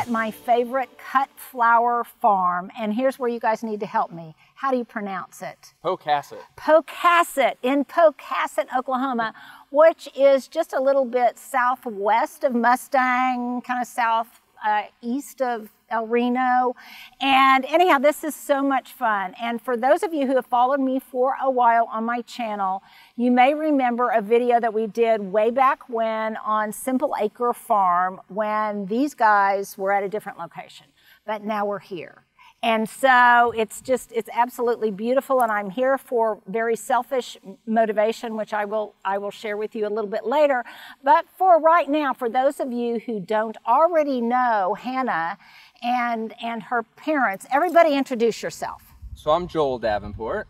at my favorite cut flower farm, and here's where you guys need to help me. How do you pronounce it? Pocasset. Pocasset in Pocasset, Oklahoma, which is just a little bit southwest of Mustang, kind of south uh, east of El Reno. And anyhow, this is so much fun. And for those of you who have followed me for a while on my channel, you may remember a video that we did way back when on Simple Acre Farm when these guys were at a different location. But now we're here. And so it's just, it's absolutely beautiful. And I'm here for very selfish motivation, which I will, I will share with you a little bit later. But for right now, for those of you who don't already know Hannah and, and her parents, everybody introduce yourself. So I'm Joel Davenport.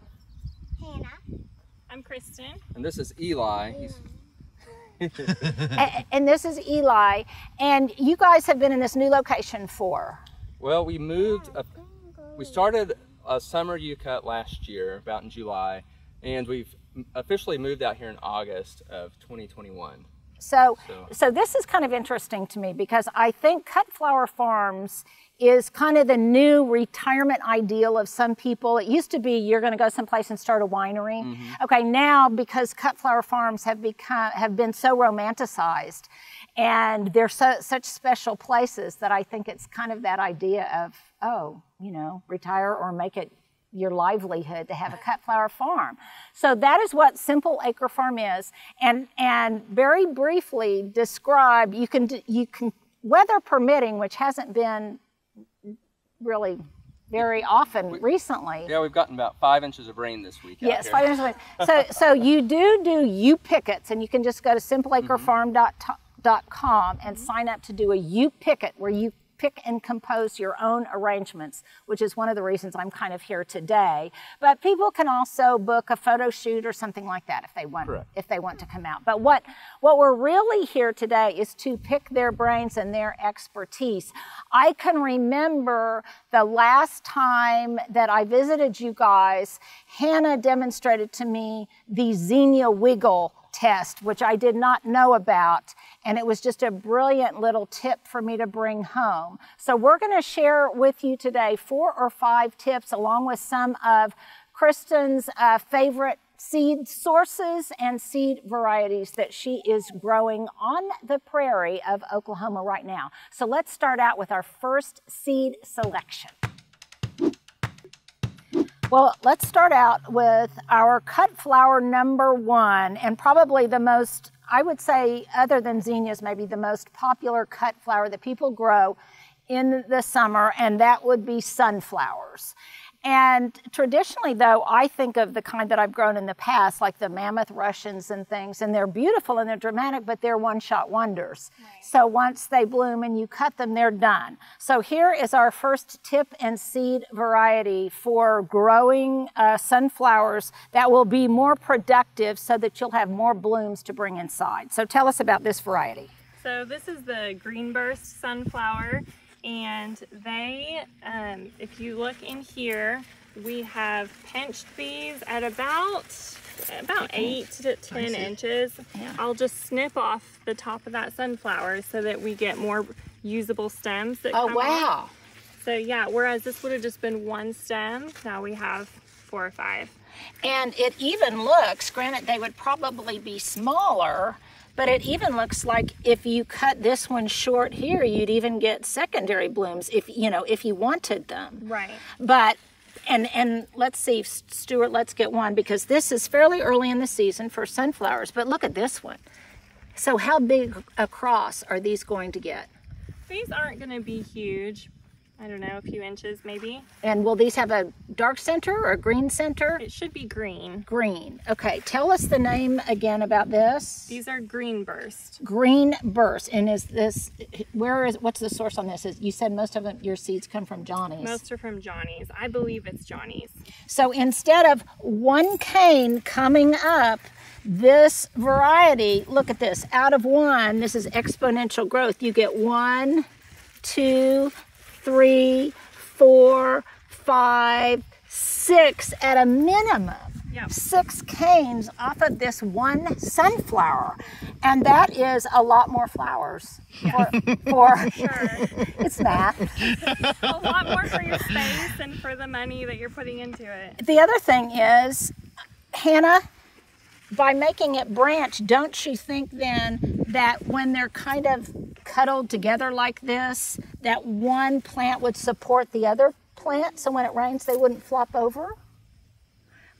Hannah. I'm Kristen. And this is Eli. He's and, and this is Eli. And you guys have been in this new location for? Well, we moved, a, we started a summer U-cut last year, about in July, and we've officially moved out here in August of 2021. So, so, so this is kind of interesting to me because I think Cut Flower Farms is kind of the new retirement ideal of some people. It used to be you're going to go someplace and start a winery. Mm -hmm. Okay, now because Cut Flower Farms have become have been so romanticized, and they're so, such special places that I think it's kind of that idea of oh, you know, retire or make it your livelihood to have a cut flower farm. So that is what Simple Acre Farm is. And, and very briefly describe, you can, you can, weather permitting, which hasn't been really very often we, recently. Yeah, we've gotten about five inches of rain this week. Yes, five inches of rain. So, so you do do U pickets, and you can just go to simpleacrefarm.com mm-hmm. and mm-hmm. sign up to do a a U picket where you pick and compose your own arrangements, which is one of the reasons I'm kind of here today. But people can also book a photo shoot or something like that if they want Correct. if they want to come out. But what what we're really here today is to pick their brains and their expertise. I can remember the last time that I visited you guys, Hannah demonstrated to me the Zinnia Wiggle test, which I did not know about. And it was just a brilliant little tip for me to bring home. So we're going to share with you today four or five tips along with some of Kristen's uh, favorite seed sources and seed varieties that she is growing on the prairie of Oklahoma right now. So let's start out with our first seed selection. Well, let's start out with our cut flower number one, and probably the most, I would say, other than zinnias, maybe the most popular cut flower that people grow in the summer, and that would be sunflowers. And traditionally, though, I think of the kind that I've grown in the past, like the mammoth Russians and things, and they're beautiful and they're dramatic, but they're one shot wonders. Right. So once they bloom and you cut them, they're done. So here is our first tip and seed variety for growing uh, sunflowers that will be more productive so that you'll have more blooms to bring inside. So tell us about this variety. So this is the Green Burst sunflower and they, um, if you look in here, we have pinched these at about about eight to 10 inches. Yeah. I'll just snip off the top of that sunflower so that we get more usable stems that Oh, wow. Off. So yeah, whereas this would have just been one stem, now we have four or five. And it even looks, granted they would probably be smaller, but it even looks like if you cut this one short here, you'd even get secondary blooms if you know if you wanted them. Right. But and and let's see, Stuart. Let's get one because this is fairly early in the season for sunflowers. But look at this one. So how big across are these going to get? These aren't going to be huge, I don't know, a few inches maybe. And will these have a dark center or a green center? It should be green. Green. Okay, tell us the name again about this. These are green burst. Green burst. And is this, where is, what's the source on this? Is You said most of them, your seeds come from Johnny's. Most are from Johnny's. I believe it's Johnny's. So instead of one cane coming up, this variety, look at this, out of one, this is exponential growth. You get one, two, three, four, five, six at a minimum. Yep. six canes off of this one sunflower. And that is a lot more flowers for, for Sure. it's math. a lot more for your space and for the money that you're putting into it. The other thing is, Hannah, by making it branch, don't you think then that when they're kind of cuddled together like this, that one plant would support the other plant so when it rains they wouldn't flop over?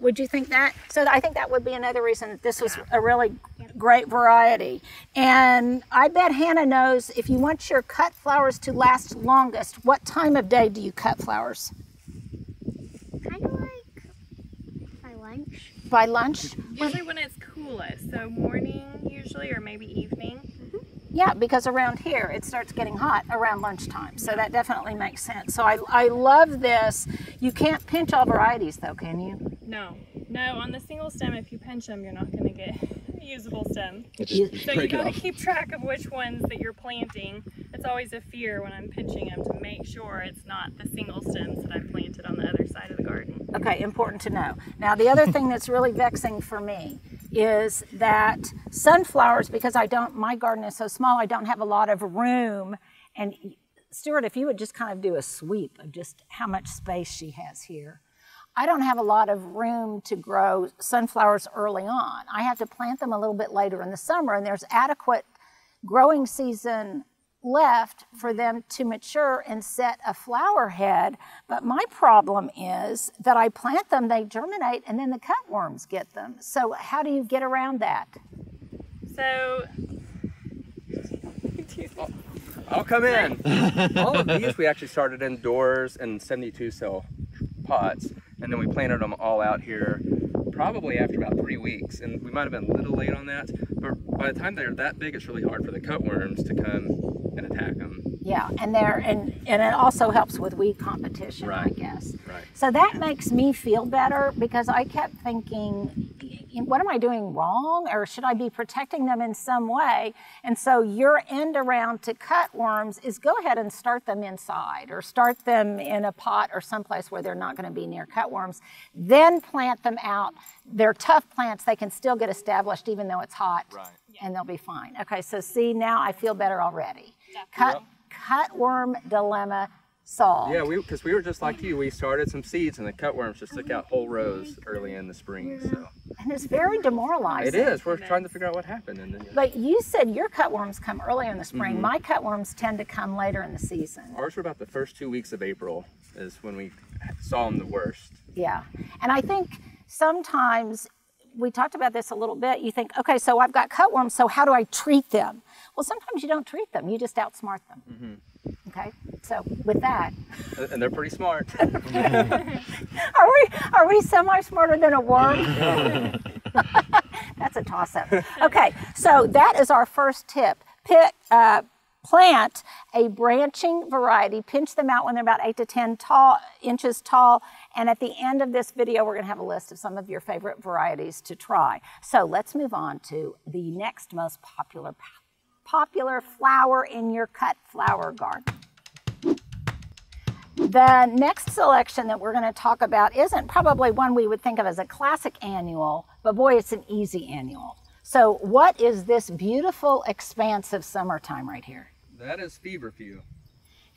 Would you think that? So I think that would be another reason that this was a really great variety. And I bet Hannah knows if you want your cut flowers to last longest, what time of day do you cut flowers? Kind of like my lunch. By lunch? Usually when it's coolest, so morning usually or maybe evening. Yeah, because around here it starts getting hot around lunchtime. So that definitely makes sense. So I, I love this. You can't pinch all varieties though, can you? No, no, on the single stem, if you pinch them, you're not going to get a usable stem. You- So you got to keep track of which ones that you're planting. It's always a fear when I'm pinching them to make sure it's not the single stems that I planted on the other side of the garden. Okay, important to know. Now, the other thing that's really vexing for me is that sunflowers, because I don't, my garden is so small, I don't have a lot of room. And Stuart, if you would just kind of do a sweep of just how much space she has here. I don't have a lot of room to grow sunflowers early on. I have to plant them a little bit later in the summer, and there's adequate growing season left for them to mature and set a flower head. But my problem is that I plant them, they germinate, and then the cutworms get them. So, how do you get around that? So, I'll come in. All of these we actually started indoors in 72 cell pots, and then we planted them all out here probably after about three weeks. And we might have been a little late on that, but by the time they're that big, it's really hard for the cutworms to come and attack them. Yeah, and there and and it also helps with weed competition, right. I guess. Right. So that makes me feel better because I kept thinking, what am I doing wrong, or should I be protecting them in some way? And so your end around to cut worms is go ahead and start them inside, or start them in a pot or someplace where they're not going to be near cutworms. Then plant them out. They're tough plants; they can still get established even though it's hot, Right. and they'll be fine. Okay, so see now I feel better already. Cut cutworm dilemma solved. Yeah, we because we were just like you. We started some seeds, and the cutworms just took out whole rows early in the spring. So And it's very demoralizing. it is. We're trying to figure out what happened, and then But you said your cutworms come earlier in the spring. Mm-hmm. My cutworms tend to come later in the season. ours were about the first two weeks of April is when we saw them the worst. Yeah. And I think sometimes we talked about this a little bit. You think, okay, so I've got cutworms, so how do I treat them? Well, sometimes you don't treat them, you just outsmart them. Mm-hmm. Okay, so with that, And they're pretty smart. are we are we semi smarter than a worm? That's a toss up. Okay, so that is our first tip. Pick, uh, plant a branching variety. Pinch them out when they're about eight to ten tall inches tall. And at the end of this video, we're going to have a list of some of your favorite varieties to try. So let's move on to the next most popular popular flower in your cut flower garden. The next selection that we're going to talk about isn't probably one we would think of as a classic annual, but boy, it's an easy annual. So, what is this beautiful, expansive summertime right here? that is feverfew.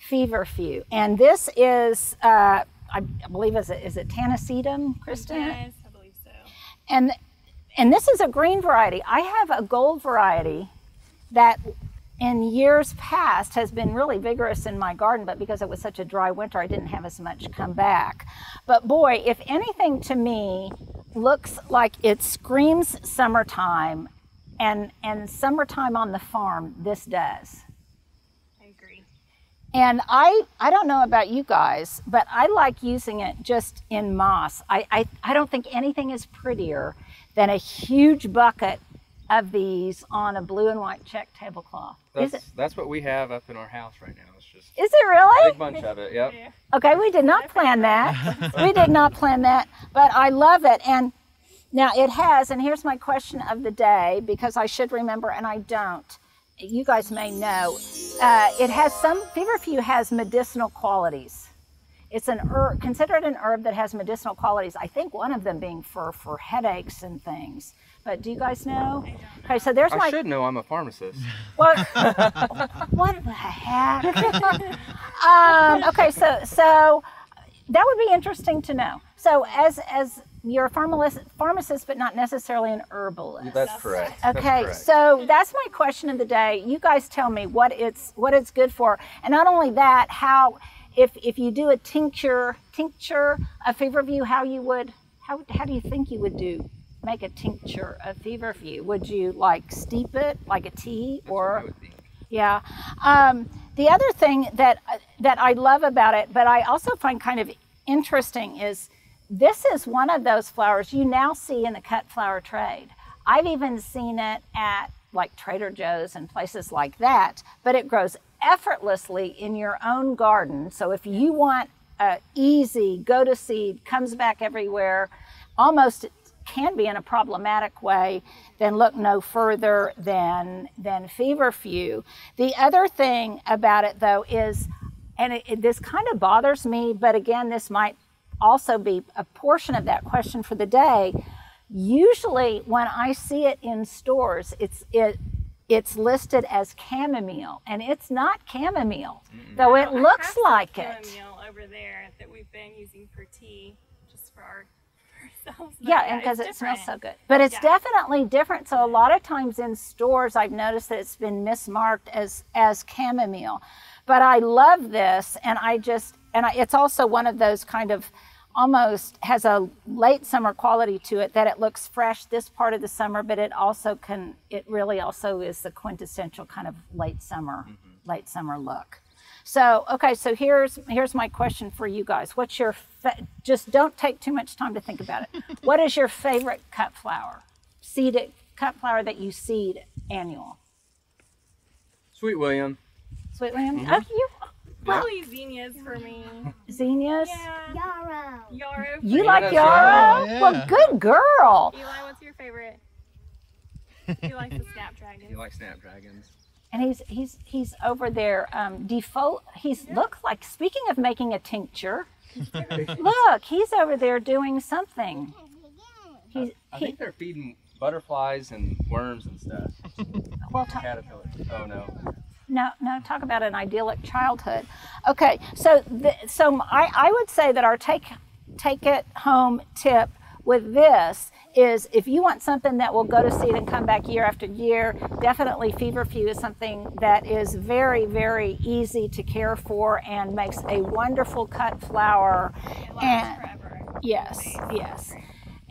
Feverfew. And this is, uh, I believe, is it, is it Tanacetum, Kristen? yes, I believe so. And and this is a green variety. I have a gold variety that in years past has been really vigorous in my garden, but because it was such a dry winter, I didn't have as much come back. But boy, if anything to me looks like it screams summertime and and summertime on the farm, this does. I agree. And I, I don't know about you guys, but I like using it just in moss. I, I, I don't think anything is prettier than a huge bucket of these on a blue and white check tablecloth. That's Is it, that's what we have up in our house right now. It's just is it a really? big bunch of it. Yep. Yeah. Okay, we did not plan that. we did not plan that, but I love it. And now it has, and here's my question of the day because I should remember and I don't. You guys may know. Uh, it has some, feverfew has medicinal qualities. It's an herb, considered an herb that has medicinal qualities. I think one of them being for for headaches and things. But do you guys know? Okay, so there's I my should know. I'm a pharmacist. what, what the heck? um, okay, so so that would be interesting to know. So as as you're a pharmacist, pharmacist, but not necessarily an herbalist. That's correct. That's Okay, correct. so that's my question of the day. You guys tell me what it's what it's good for, and not only that, how if if you do a tincture tincture a of feverfew, how you would how how do you think you would do make a tincture of feverfew? Would you like steep it like a tea I or yeah. Um, the other thing that that I love about it, but I also find kind of interesting, is this is one of those flowers you now see in the cut flower trade. I've even seen it at like Trader Joe's and places like that, but it grows effortlessly in your own garden. So if you want a easy go to seed, comes back everywhere, almost can be in a problematic way, then look no further than than feverfew. The other thing about it though is, and it, it- this kind of bothers me, but again, this might also be a portion of that question for the day. Usually, when I see it in stores, it's it it's listed as chamomile, and it's not chamomile, though it I looks like it. chamomile over there that we've been using for tea, just for our for ourselves. But Yeah, and because it's it smells so good. But it's Yeah. definitely different. So a lot of times in stores, I've noticed that it's been mismarked as as chamomile. But I love this, and I just and I, it's also one of those kind of almost has a late summer quality to it that it looks fresh this part of the summer, but it also can it really also is the quintessential kind of late summer mm-hmm. late summer look. So okay, so here's here's my question for you guys. What's your fa- just don't take too much time to think about it. what is your favorite cut flower? Seeded cut flower that you seed annual. Sweet William. Sweet William. Mhm. Oh, you Probably zinnias for me. zinnias. Yeah. Yarrow. Yarrow. You me. like that's yarrow? Yeah. Well, good girl. Eli, what's your favorite? You like the snapdragon. You like snapdragons? And he's he's he's over there. Um, default. He's look like. Speaking of making a tincture, look, he's over there doing something. He's I he. think they're feeding butterflies and worms and stuff. Well, talk, Caterpillars. Oh no. No, no. Talk about an idyllic childhood. Okay, so the, so I, I would say that our take take it home tip with this is if you want something that will go to seed and come back year after year, definitely feverfew is something that is very very easy to care for and makes a wonderful cut flower. It lasts And forever. yes, yes.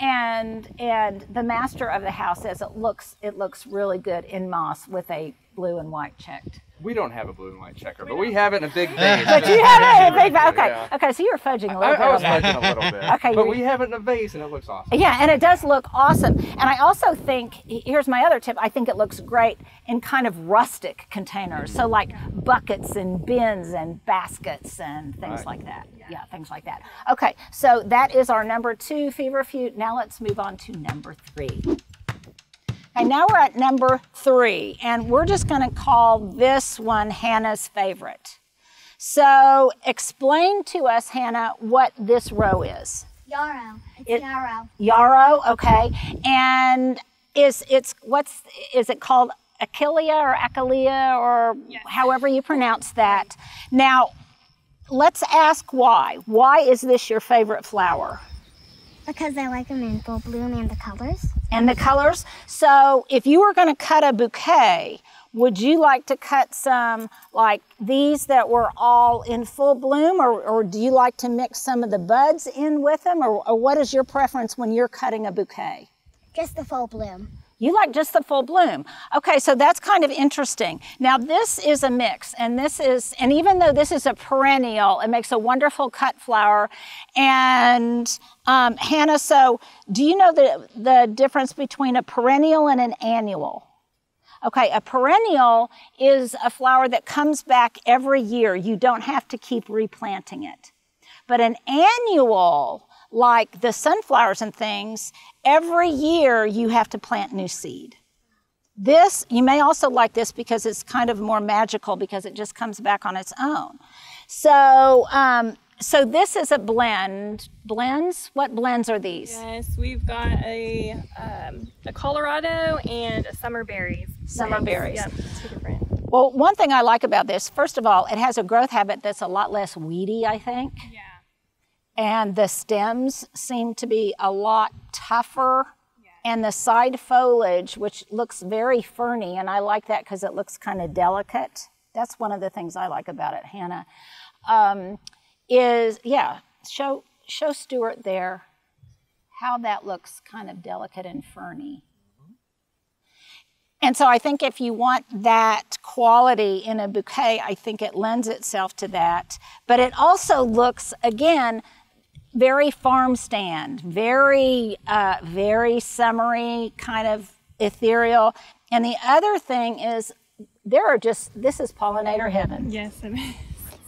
And and the master of the house says it looks it looks really good in moss with a blue and white checked. We don't have a blue and white checker, but we have it in a big vase. But you have it. Really Okay, good, yeah. okay. So you were fudging a I, little bit. I was fudging a little bit. Okay, But you- we have it in a vase and it looks awesome. Yeah, and it does look awesome. And I also think here's my other tip. I think it looks great in kind of rustic containers. So like buckets and bins and baskets and things Right. like that. Yeah, things like that. Okay, so that is our number two fever feverfew. Now let's move on to number three. And now we're at number three, and we're just going to call this one Hannah's favorite. So explain to us, Hannah, what this row is. Yarrow. It's It- yarrow. yarrow okay and is it's what's is it called achillea or achillea or Yes. however you pronounce that now let's ask why why is this your favorite flower Because I like them in full bloom and the colors. And the colors so if you were going to cut a bouquet would you like to cut some like these that were all in full bloom or, or do you like to mix some of the buds in with them or, or what is your preference when you're cutting a bouquet Just the full bloom. You like just the full bloom. Okay, so that's kind of interesting. Now, this is a mix, and this is, and even though this is a perennial, it makes a wonderful cut flower. And um, Hannah, so do you know the, the difference between a perennial and an annual? Okay, a perennial is a flower that comes back every year. You don't have to keep replanting it. But an annual, like the sunflowers and things, every year you have to plant new seed. This, you may also like this because it's kind of more magical because it just comes back on its own. So, um, so this is a blend. Blends? What blends are these? Yes, we've got a um, a Colorado and a summer berries. Summer berries. Yep, two different. Well, one thing I like about this, first of all, it has a growth habit that's a lot less weedy, I think. Yeah. And the stems seem to be a lot tougher. And the side foliage, which looks very ferny, and I like that because it looks kind of delicate. That's one of the things I like about it, Hannah. Um, is yeah, show show Stuart there how that looks kind of delicate and ferny. And so I think if you want that quality in a bouquet, I think it lends itself to that. But it also looks, again, very farm stand, very, uh, very summery, kind of ethereal. And the other thing is, there are just, this is pollinator heaven Yes, it is.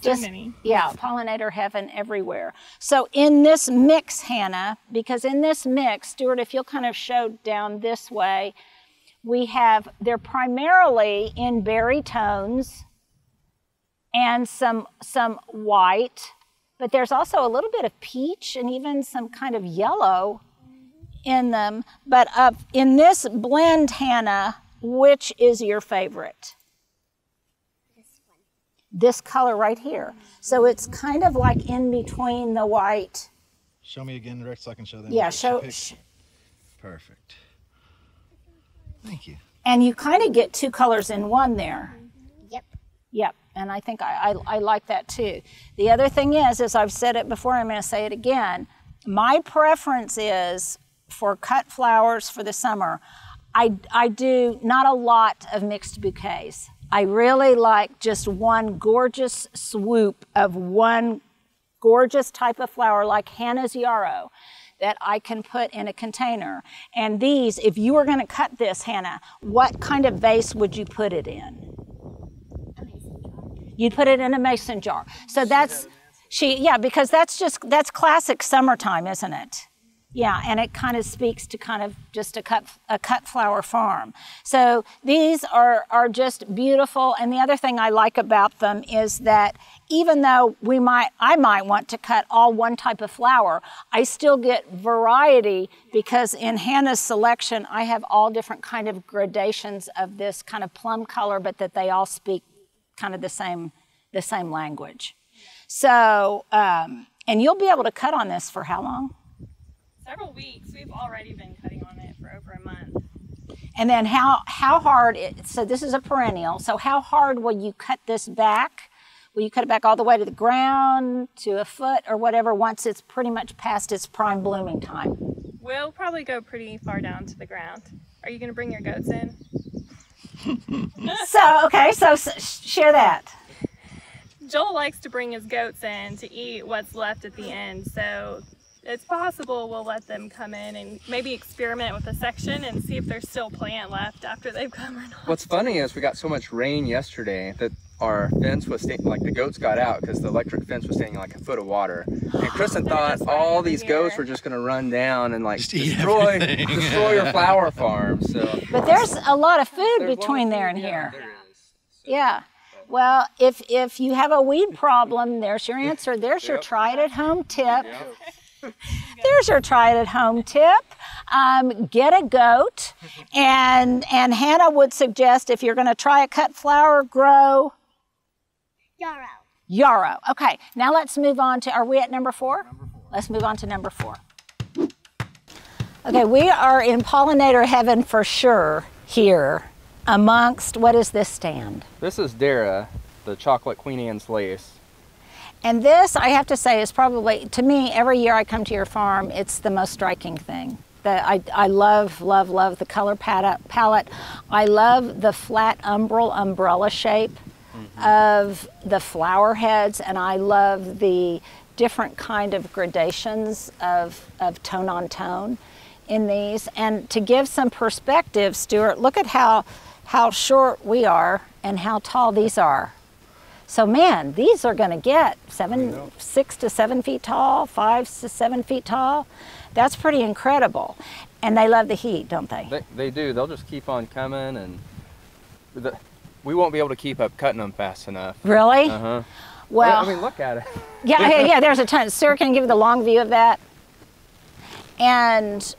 So just many. yeah pollinator heaven everywhere so in this mix hannah because in this mix stuart if you'll kind of show down this way we have they're primarily in berry tones and some some white but there's also a little bit of peach and even some kind of yellow in them but uh, in this blend hannah which is your favorite this color right here. So it's kind of like in between the white. Show me again, Rick, so I can show them. Yeah, show. sh- Perfect. Thank you. And you kind of get two colors in one there. Yep. Yep. And I think I, I, I like that too. The other thing is, as I've said it before, I'm going to say it again. My preference is for cut flowers for the summer. I, I do not a lot of mixed bouquets. I really like just one gorgeous swoop of one gorgeous type of flower like Hannah's yarrow that I can put in a container. And these, if you were going to cut this, Hannah, what kind of vase would you put it in? You'd put it in a mason jar. So that's she yeah, because that's just that's classic summertime, isn't it? Yeah, and it kind of speaks to kind of just a cut a cut flower farm. So these are are just beautiful. And the other thing I like about them is that even though we might I might want to cut all one type of flower, I still get variety because in Hannah's selection I have all different kind of gradations of this kind of plum color, but that they all speak kind of the same the same language. So um, and you'll be able to cut on this for how long? Several weeks. We've already been cutting on it for over a month. And then how how hard? It, so this is a perennial. So how hard will you cut this back? Will you cut it back all the way to the ground, to a foot, or whatever? Once it's pretty much past its prime blooming time. We'll probably go pretty far down to the ground. Are you going to bring your goats in? So okay, so s- share that. Joel likes to bring his goats in to eat what's left at the end, so it's possible we'll let them come in and maybe experiment with a section and see if there's still plant left after they've come or not. What's funny is we got so much rain yesterday that our fence was staying, like the goats got out because the electric fence was standing like a foot of water. And Kristen thought all these in goats were just gonna run down and like Just destroy, everything. destroy your flower farm. So But there's a lot of food There's a lot of between there and yeah, here. there is. Yeah. Well, if if you have a weed problem, there's your answer. There's your Yep. try it at home tip. Yeah. There's your try it at home tip. Um, get a goat, and and Hannah would suggest if you're going to try a cut flower, grow Yarrow. yarrow. Okay, now let's move on to. Are we at number four? Number four. Let's move on to number four. Okay, we are in pollinator heaven for sure here. Amongst what is this stand? This is Dara, the chocolate Queen Anne's lace. And this, I have to say, is probably, to me, every year I come to your farm, it's the most striking thing. That I, I love, love, love the color palette. palette. I love the flat umbral umbrella shape of the flower heads, and I love the different kind of gradations of, of tone on tone in these. And to give some perspective, Stuart, look at how, how short we are and how tall these are. So man, these are going to get seven, six to seven feet tall, five to seven feet tall. That's pretty incredible. And they love the heat, don't they? They, they do. They'll just keep on coming, and the, we won't be able to keep up cutting them fast enough. Really? Uh huh. Well, I mean, look at it. yeah, yeah, yeah, there's a ton. Sarah, can you give the long view of that? And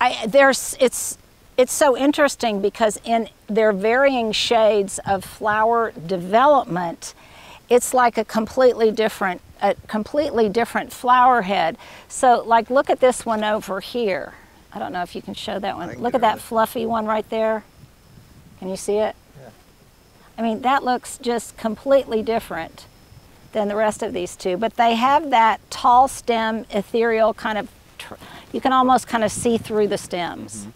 I, there's, it's, it's so interesting because in their varying shades of flower development, it's like a completely different, a completely different flower head. So like, look at this one over here. I don't know if you can show that one. Look at that it. fluffy one right there. Can you see it? I mean, that looks just completely different than the rest of these two, but they have that tall stem, ethereal kind of, you can almost kind of see through the stems. Mm-hmm.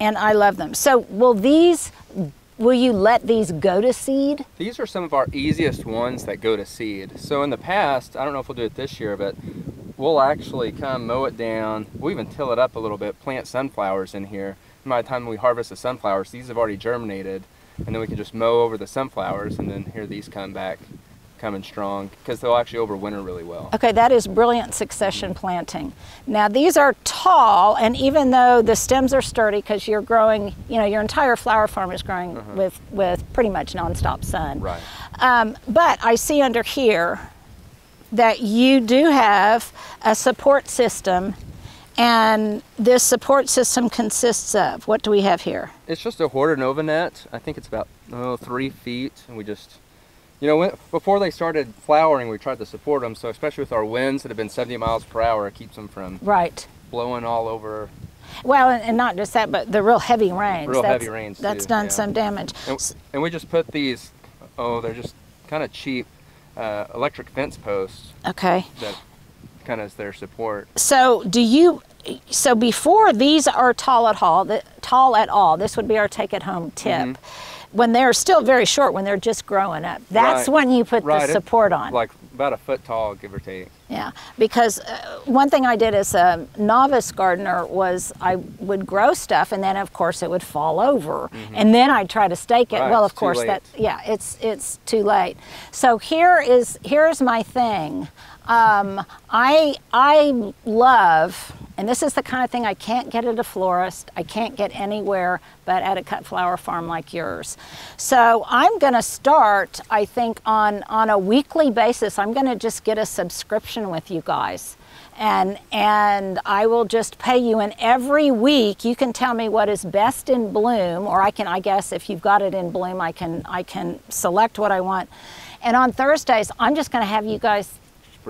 And I love them. So, will these, will you let these go to seed? These are some of our easiest ones that go to seed. So in the past, I don't know if we'll do it this year, but we'll actually come mow it down. We'll even till it up a little bit, plant sunflowers in here. And by the time we harvest the sunflowers, these have already germinated. And then we can just mow over the sunflowers and then here these come back coming strong because they'll actually overwinter really well. Okay, that is brilliant succession planting. Now these are tall, and even though the stems are sturdy, because you're growing, you know, your entire flower farm is growing with with pretty much nonstop sun. Right. Um, but I see under here that you do have a support system, and this support system consists of what do we have here? It's just a Hortonova net. I think it's about oh, three feet, and we just, you know, when, before they started flowering, we tried to support them. So especially with our winds that have been 70 miles per hour, it keeps them from Right. blowing all over. Well, and, and not just that, but the real heavy rains. Real that's, heavy rains, That's too, done yeah. some damage. And, and we just put these, oh, they're just kind of cheap uh, electric fence posts Okay. that kind of their support. So do you? So before these are tall at all, the, tall at all. This would be our take it home tip. When they're still very short, when they're just growing up, that's. Right. when you put Right, the support on. Like about a foot tall, give or take. Yeah, because uh, one thing I did as a novice gardener was I would grow stuff, and then of course it would fall over, and then I'd try to stake it. Right, well, of course that yeah, it's it's too late. So here is here's my thing. Um, I I love, and this is the kind of thing I can't get at a florist. I can't get anywhere but at a cut flower farm like yours. So I'm going to start. I think on on a weekly basis. I'm going to just get a subscription with you guys. And, and I will just pay you, and every week you can tell me what is best in bloom, or I can, I guess, if you've got it in bloom, I can, I can select what I want. And on Thursdays, I'm just going to have you guys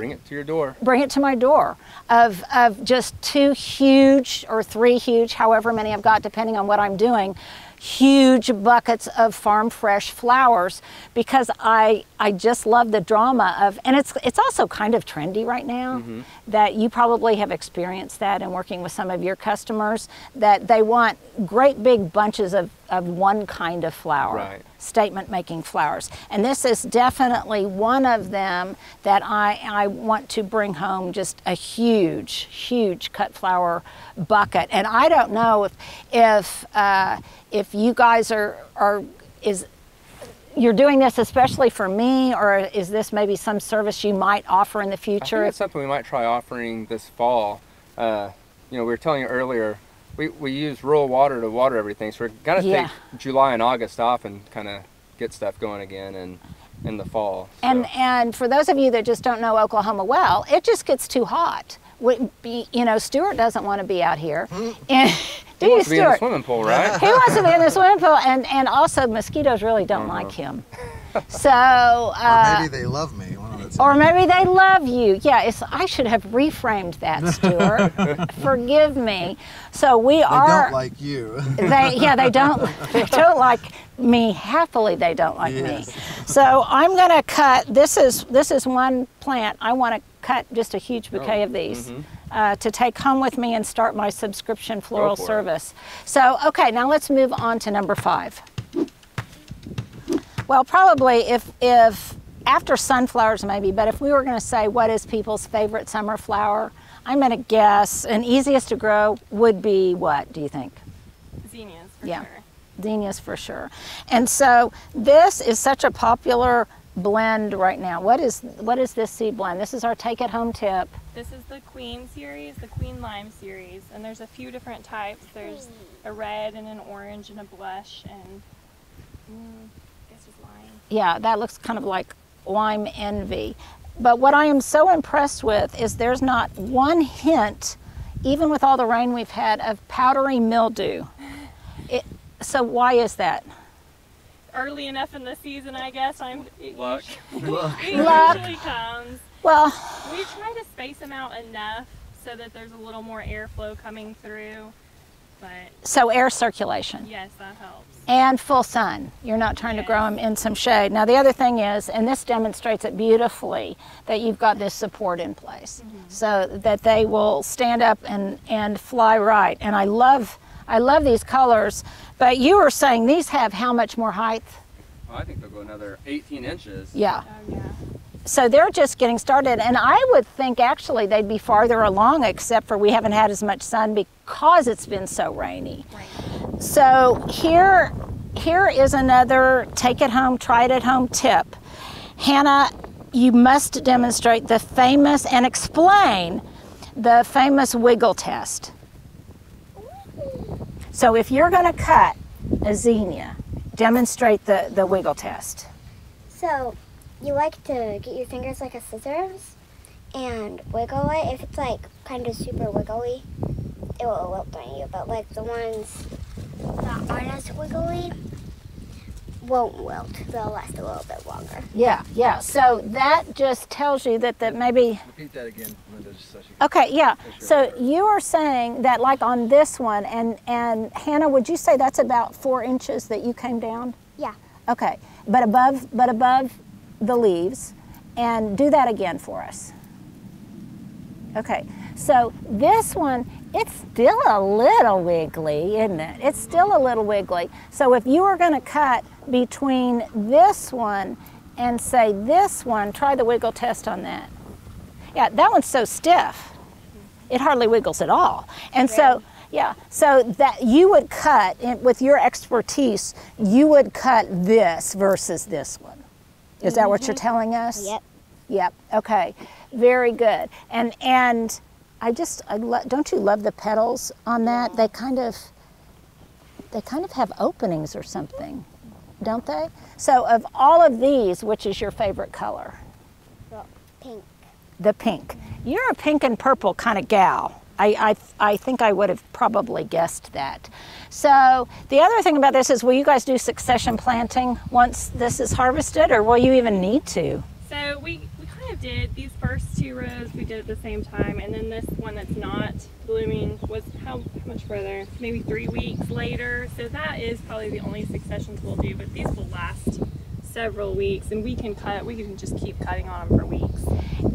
bring it to your door. bring it to my door of, of just two huge or three huge, however many I've got, depending on what I'm doing, huge buckets of farm fresh flowers because I, I just love the drama of, and it's, it's also kind of trendy right now mm-hmm. that you probably have experienced that in working with some of your customers that they want great big bunches of, of one kind of flower Right. Statement making flowers. And this is definitely one of them that I, I want to bring home just a huge, huge cut flower bucket. And I don't know if, if, uh, if you guys are, are, is, you're doing this especially for me, or is this maybe some service you might offer in the I future? think it's something we might try offering this fall. Uh, you know, we were telling you earlier, we, we use rural water to water everything, so we're gonna Yeah. take July and August off and kind of get stuff going again in, in the fall. And so. and for those of you that just don't know Oklahoma well, it just gets too hot. Would be, you know, Stuart doesn't want to be out here. And, do he you, wants to be in the Stuart? swimming pool, right? he wants to be in the swimming pool, and and also mosquitoes really don't Uh-huh. like him. So. Uh, or maybe they love me. One of the two. or maybe they love you. Yeah, it's, I should have reframed that, Stuart. Forgive me. So we are they are. don't like you. they yeah they don't they don't like me happily they don't like Yes. me so i'm going to cut this is this is one plant i want to cut just a huge bouquet Oh, of these uh, to take home with me and start my subscription floral for it. service so okay now let's move on to number five well probably if if after sunflowers maybe but if we were going to say what is people's favorite summer flower i'm going to guess and easiest to grow would be what do you think Zinnias, for Yeah. sure. Zinnias for sure. And so this is such a popular blend right now. What is what is this seed blend? This is our take it home tip. This is the Queen series, the Queen Lime series, and there's a few different types. There's a red and an orange and a blush and mm, I guess it's lime. Yeah, that looks kind of like lime envy. But what I am so impressed with is there's not one hint, even with all the rain we've had, of powdery mildew. It, so why is that? Early enough in the season, I guess. I'm. Luck. usually, Luck. usually comes. Well, We try to space them out enough so that there's a little more airflow coming through. But so air circulation. yes, that helps. And full sun. You're not trying to grow them in some shade. Now, the other thing is, and this demonstrates it beautifully, that you've got this support in place mm-hmm. so that they will stand up and, and fly right. And I love, I love these colors, but you were saying these have how much more height? Well, I think they'll go another 18 inches. Yeah. Oh, yeah. So they're just getting started, and I would think actually they'd be farther along, except for we haven't had as much sun because it's been so rainy. Right. So here, here is another take it home, try it at home tip. Hannah, you must demonstrate the famous and explain the famous wiggle test. So if you're going to cut a zinnia, demonstrate the, the wiggle test. So, you like to get your fingers like a scissors and wiggle it. If it's like kind of super wiggly, it will wilt on you. But like the ones that aren't as wiggly won't wilt. They'll last a little bit longer. Yeah, yeah. So that just tells you that the maybe Repeat that again, Linda, just so she Okay, yeah. So it's you are saying that like on this one, and and Hannah, would you say that's about four inches that you came down? Yeah. Okay, but above, but above the leaves, and do that again for us. Okay, so this one, it's still a little wiggly, isn't it? It's still a little wiggly. So if you were going to cut between this one and say this one, try the wiggle test on that. Yeah, that one's so stiff. It hardly wiggles at all. And so, yeah, so that you would cut with your expertise, you would cut this versus this one. Is that what you're mm-hmm. telling us? Yep. Yep. Okay. Very good. And and I just I lo- don't you love the petals on that? They kind of they kind of have openings or something, don't they? So of all of these, which is your favorite color? Well, pink. the pink. You're a pink and purple kind of gal. I, I, I think I would have probably guessed that. So the other thing about this is, will you guys do succession planting once this is harvested, or will you even need to? So we, we kind of did these first two rows we did at the same time and then this one that's not blooming was how, how much further? Maybe three weeks later. So that is probably the only successions we'll do, but these will last several weeks and we can cut, we can just keep cutting on them for weeks.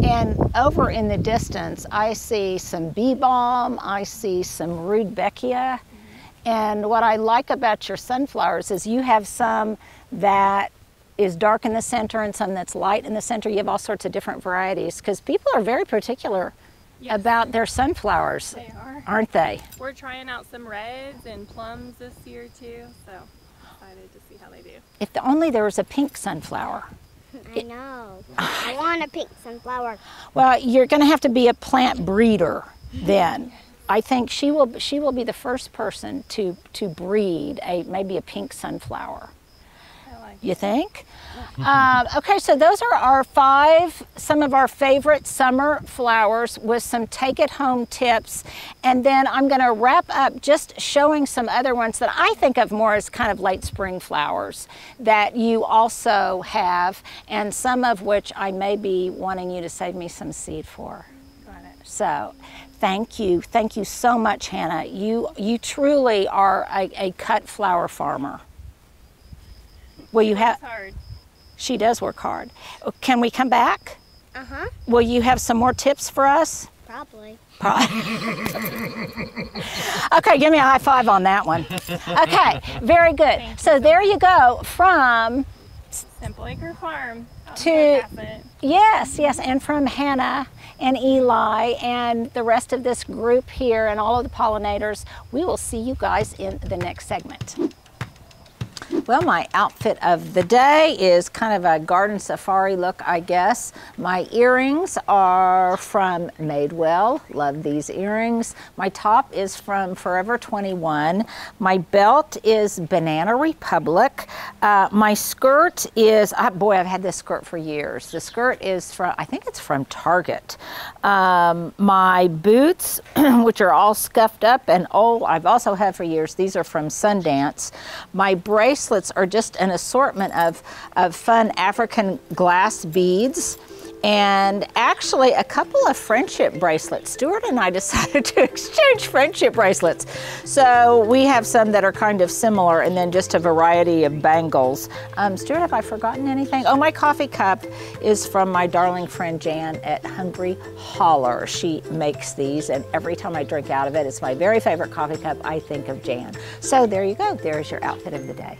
And over in the distance, I see some bee balm, I see some rudbeckia. Mm-hmm. And what I like about your sunflowers is you have some that is dark in the center and some that's light in the center. You have all sorts of different varieties because people are very particular Yes. about their sunflowers, They are. aren't they? We're trying out some reds and plums this year too, so excited to see how they do. If the, only there was a pink sunflower. I know. I want a pink sunflower. Well, you're going to have to be a plant breeder then. I think she will she will be the first person to to breed a maybe a pink sunflower. You think? Um, okay, so those are our five, some of our favorite summer flowers with some take it home tips. And then I'm going to wrap up just showing some other ones that I think of more as kind of late spring flowers that you also have, and some of which I may be wanting you to save me some seed for. Got it. So, thank you, thank you so much, Hannah. You you truly are a, a cut flower farmer. Will you have? Hard. She does work hard. Can we come back? Uh huh. Will you have some more tips for us? Probably. Probably. okay, give me a high five on that one. Okay, very good. So there you go from Simple Acre Farm. To- Yes, yes, and from Hannah and Eli and the rest of this group here and all of the pollinators. We will see you guys in the next segment. Well, my outfit of the day is kind of a garden safari look, I guess. My earrings are from Madewell. Love these earrings. My top is from Forever 21. My belt is Banana Republic. Uh, my skirt is, uh, boy, I've had this skirt for years. The skirt is from, I think it's from Target. Um, my boots, which are all scuffed up and old, I've also had for years. These are from Sundance. My bracelet bracelets are just an assortment of, of fun African glass beads and actually a couple of friendship bracelets. Stuart and I decided to exchange friendship bracelets. So we have some that are kind of similar and then just a variety of bangles. Um, Stuart, have I forgotten anything? Oh, my coffee cup is from my darling friend Jan at Hungry Holler. She makes these and every time I drink out of it, it's my very favorite coffee cup, I think of Jan. So there you go, there's your outfit of the day.